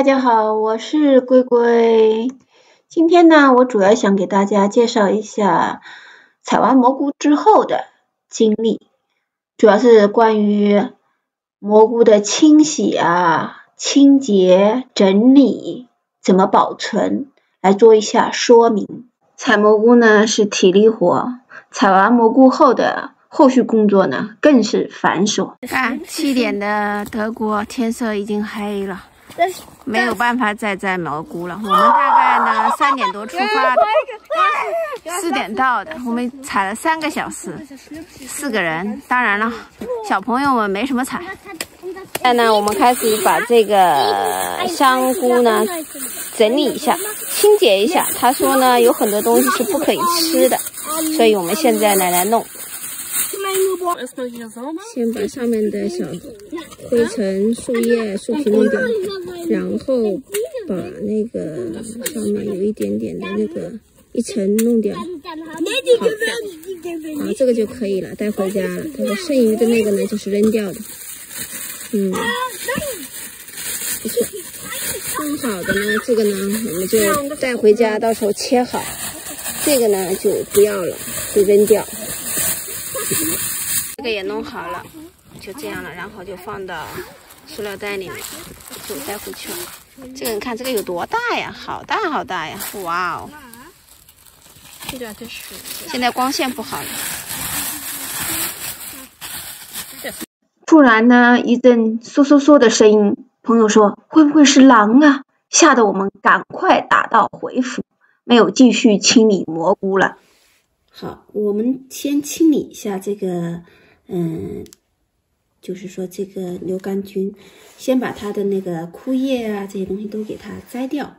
大家好，我是龟龟。今天呢，我主要想给大家介绍一下采完蘑菇之后的经历，主要是关于蘑菇的清洗啊、清洁、整理、怎么保存，来做一下说明。采蘑菇呢是体力活，采完蘑菇后的后续工作呢更是繁琐。看七点的德国，天色已经黑了。没有办法再摘蘑菇了。我们大概呢 三点多出发的，四点到的。我们采了三个小时，四个人。当然了，小朋友们没什么采。现在呢，我们开始把这个香菇呢整理一下，清洁一下。他说呢，有很多东西是不可以吃的，所以我们现在呢来弄。先把上面的小灰尘、树叶、树皮弄掉，然后把那个上面有一点点的那个一层弄掉。好，好，这个就可以了，带回家了。它说剩余的那个呢，就是扔掉的。嗯，不错。弄好的呢，这个呢，我们就带回家，到时候切好。这个呢，就不要了，就扔掉。这个也弄好了，就这样了，然后就放到塑料袋里面，就带回去了。这个你看，这个有多大呀？好大好大呀！哇哦！现在光线不好了。突然呢，一阵嗖嗖嗖的声音，朋友说：“会不会是狼啊？”吓得我们赶快打道回府，没有继续清理蘑菇了。好，我们先清理一下这个。嗯，就是说这个牛肝菌，先把它的那个枯叶啊这些东西都给它摘掉，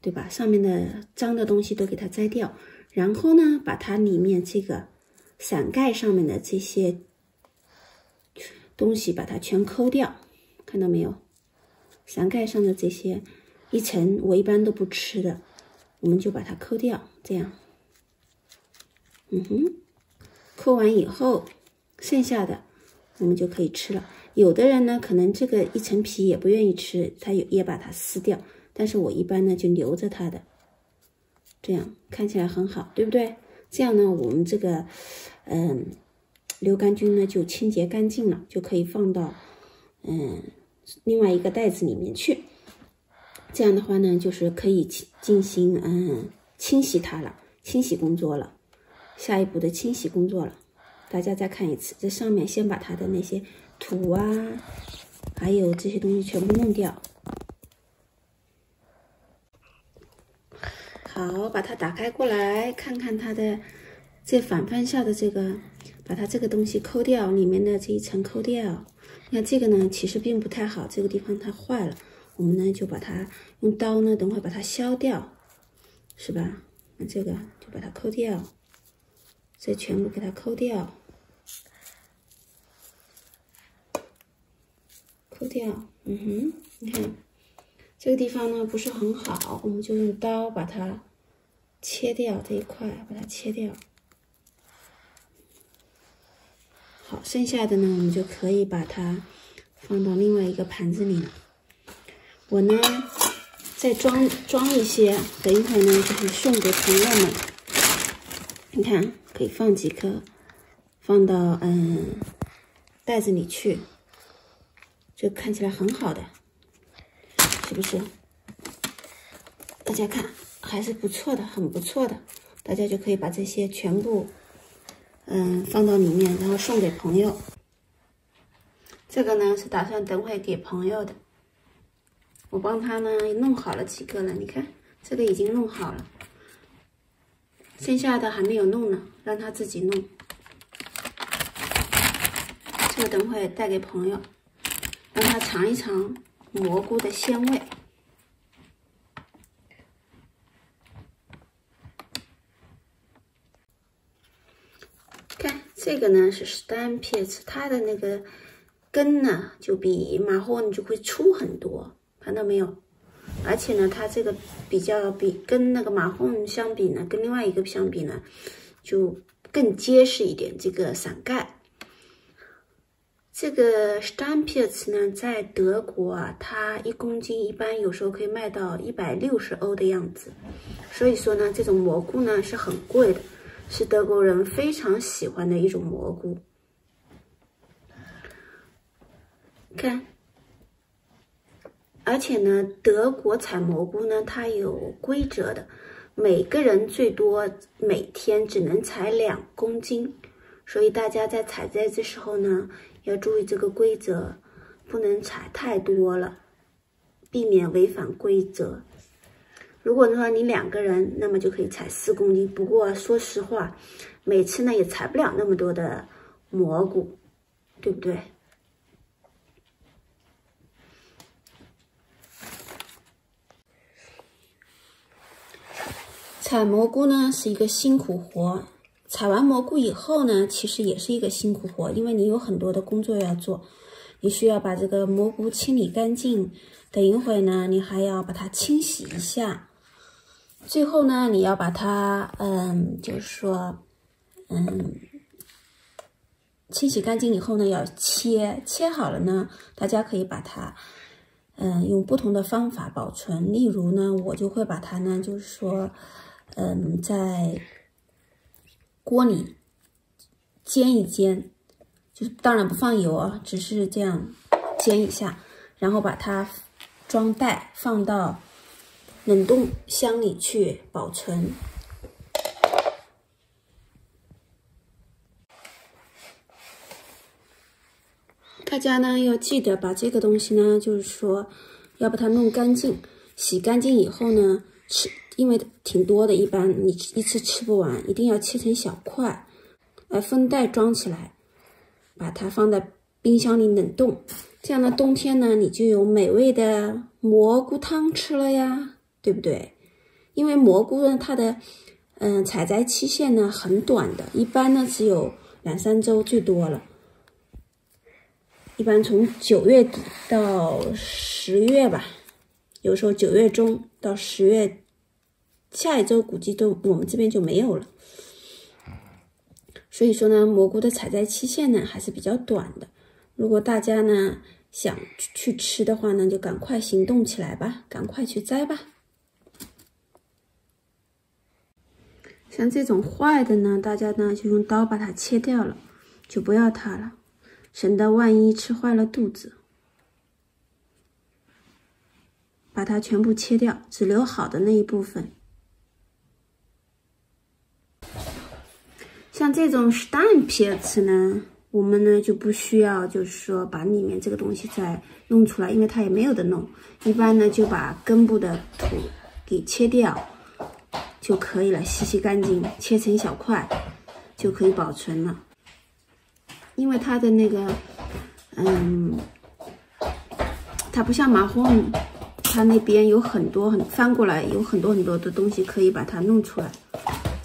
对吧？上面的脏的东西都给它摘掉，然后呢，把它里面这个伞盖上面的这些东西把它全抠掉，看到没有？伞盖上的这些一层，我一般都不吃的，我们就把它抠掉，这样，嗯哼，抠完以后。剩下的我们就可以吃了。有的人呢，可能这个一层皮也不愿意吃，他也也把它撕掉。但是我一般呢就留着它的，这样看起来很好，对不对？这样呢，我们这个嗯硫杆菌呢就清洁干净了，就可以放到嗯另外一个袋子里面去。这样的话呢，就是可以进行嗯清洗它了，清洗工作了，下一步的清洗工作了。大家再看一次，这上面先把它的那些土啊，还有这些东西全部弄掉。好，把它打开过来，看看它的这反方向的这个，把它这个东西抠掉，里面的这一层抠掉。那这个呢，其实并不太好，这个地方它坏了，我们呢就把它用刀呢，等会把它削掉，是吧？那这个就把它抠掉，这全部给它抠掉。抠掉，嗯哼，你看这个地方呢不是很好，我们就用刀把它切掉这一块，把它切掉。好，剩下的呢，我们就可以把它放到另外一个盘子里了。我呢再装装一些，等一会儿呢就是送给朋友们。你看，可以放几颗，放到嗯袋子里去。就看起来很好的，是不是？大家看还是不错的，很不错的。大家就可以把这些全部，嗯，放到里面，然后送给朋友。这个呢是打算等会给朋友的，我帮他呢弄好了几个了。你看，这个已经弄好了，剩下的还没有弄呢，让他自己弄。这个等会带给朋友。让他尝一尝蘑菇的鲜味。看这个呢是 Stamppets，它的那个根呢就比马后就会粗很多，看到没有？而且呢，它这个比较比跟那个马后相比呢，跟另外一个相比呢，就更结实一点。这个伞盖。这个 Steinpilz 呢，在德国啊，它一公斤一般有时候可以卖到一百六十欧的样子。所以说呢，这种蘑菇呢是很贵的，是德国人非常喜欢的一种蘑菇。看，而且呢，德国采蘑菇呢，它有规则的，每个人最多每天只能采两公斤。所以大家在采摘的时候呢，要注意这个规则，不能采太多了，避免违反规则。如果说你两个人，那么就可以采四公斤。不过说实话，每次呢也采不了那么多的蘑菇，对不对？采蘑菇呢是一个辛苦活。采完蘑菇以后呢，其实也是一个辛苦活，因为你有很多的工作要做，你需要把这个蘑菇清理干净，等一会呢，你还要把它清洗一下，最后呢，你要把它，嗯，就是说，嗯，清洗干净以后呢，要切，切好了呢，大家可以把它，嗯，用不同的方法保存，例如呢，我就会把它呢，就是说，嗯，在。锅里煎一煎，就是当然不放油啊，只是这样煎一下，然后把它装袋放到冷冻箱里去保存。大家呢要记得把这个东西呢，就是说要把它弄干净，洗干净以后呢吃。因为挺多的，一般你一次吃不完，一定要切成小块，来封袋装起来，把它放在冰箱里冷冻。这样呢冬天呢，你就有美味的蘑菇汤吃了呀，对不对？因为蘑菇呢，它的嗯采摘期限呢很短的，一般呢只有两三周最多了，一般从九月底到十月吧，有时候九月中到十月。下一周估计都我们这边就没有了，所以说呢，蘑菇的采摘期限呢还是比较短的。如果大家呢想去吃的话呢，就赶快行动起来吧，赶快去摘吧。像这种坏的呢，大家呢就用刀把它切掉了，就不要它了，省得万一吃坏了肚子。把它全部切掉，只留好的那一部分。像这种 Steinpilz 呢，我们呢就不需要，就是说把里面这个东西再弄出来，因为它也没有的弄。一般呢就把根部的土给切掉就可以了，洗洗干净，切成小块就可以保存了。因为它的那个，嗯，它不像马蜂，它那边有很多很翻过来，有很多很多的东西可以把它弄出来。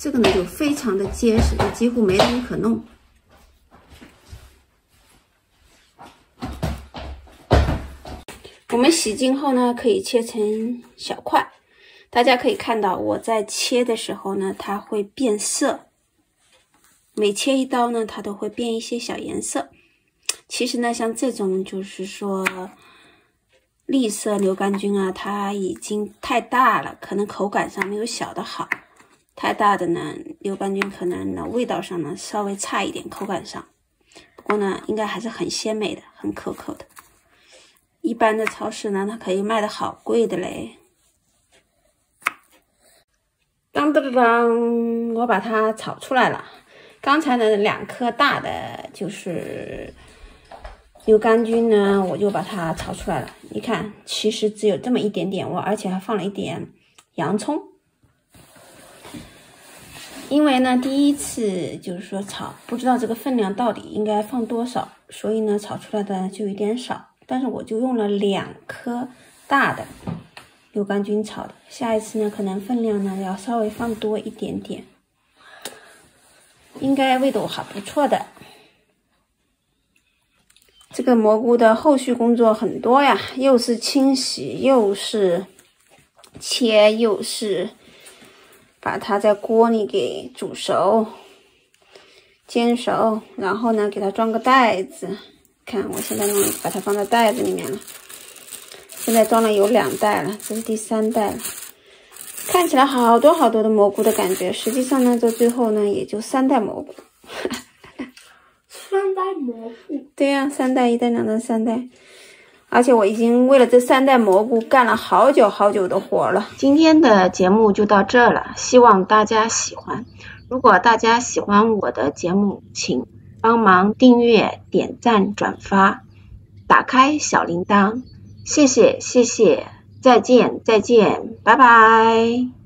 这个呢就非常的结实，就几乎没东西可弄。我们洗净后呢，可以切成小块。大家可以看到，我在切的时候呢，它会变色。每切一刀呢，它都会变一些小颜色。其实呢，像这种就是说绿色牛肝菌啊，它已经太大了，可能口感上没有小的好。太大的呢，牛肝菌可能呢味道上呢稍微差一点，口感上，不过呢应该还是很鲜美的，很可口的。一般的超市呢，它可以卖的好贵的嘞。当当当，我把它炒出来了。刚才呢两颗大的就是牛肝菌呢，我就把它炒出来了。你看，其实只有这么一点点，我而且还放了一点洋葱。因为呢，第一次就是说炒，不知道这个分量到底应该放多少，所以呢，炒出来的就有点少。但是我就用了两颗大的牛肝菌炒的，下一次呢，可能分量呢要稍微放多一点点，应该味道还不错的。这个蘑菇的后续工作很多呀，又是清洗，又是切，又是。把它在锅里给煮熟、煎熟，然后呢，给它装个袋子，看，我现在弄把它放到袋子里面了。现在装了有两袋了，这是第三袋了。看起来好多好多的蘑菇的感觉，实际上呢，这最后呢也就三袋蘑菇。三袋蘑菇？对呀，三袋，一袋、两袋、三袋。而且我已经为了这三袋蘑菇干了好久好久的活了。今天的节目就到这了，希望大家喜欢。如果大家喜欢我的节目，请帮忙订阅、点赞、转发，打开小铃铛。谢谢，谢谢，再见，再见，拜拜。